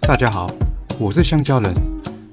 大家好，我是香蕉人。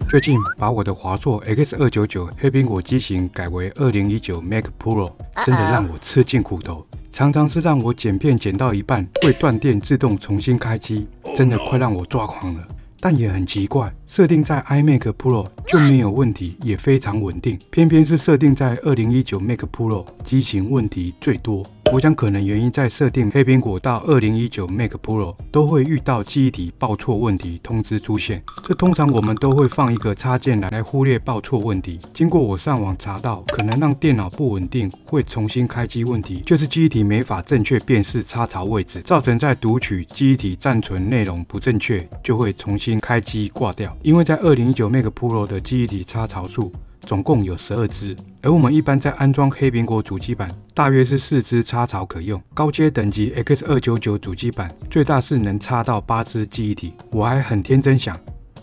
最近把我的华硕 X 二九九黑苹果机型改为二零一九 Mac Pro，真的让我吃尽苦头。常常是让我剪片剪到一半会断电自动重新开机，真的快让我抓狂了。但也很奇怪，设定在 iMac Pro 就没有问题，也非常稳定，偏偏是设定在二零一九 Mac Pro 机型问题最多。我想可能原因在设定黑苹果到二零一九 Mac Pro 都会遇到记忆体报错问题通知出现，这通常我们都会放一个插件来来忽略报错问题。经过我上网查到，可能让电脑不稳定会重新开机问题，就是记忆体没法正确辨识插槽位置，造成在读取记忆体暂存内容不正确，就会重新开机挂掉。因为在二零一九 Mac Pro 的记忆体插槽数。总共有十二支，而我们一般在安装黑苹果主机板，大约是四支插槽可用。高阶等级 X 二九九主机板最大是能插到八支记忆体。我还很天真想，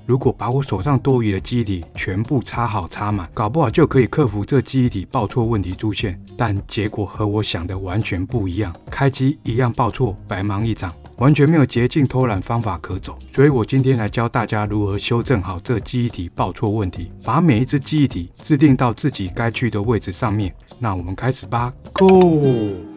如果把我手上多余的记忆体全部插好插满，搞不好就可以克服这记忆体报错问题出现。但结果和我想的完全不一样，开机一样报错，白忙一场。完全没有捷径偷懒方法可走，所以我今天来教大家如何修正好这记忆体报错问题，把每一只记忆体制定到自己该去的位置上面。那我们开始吧，Go！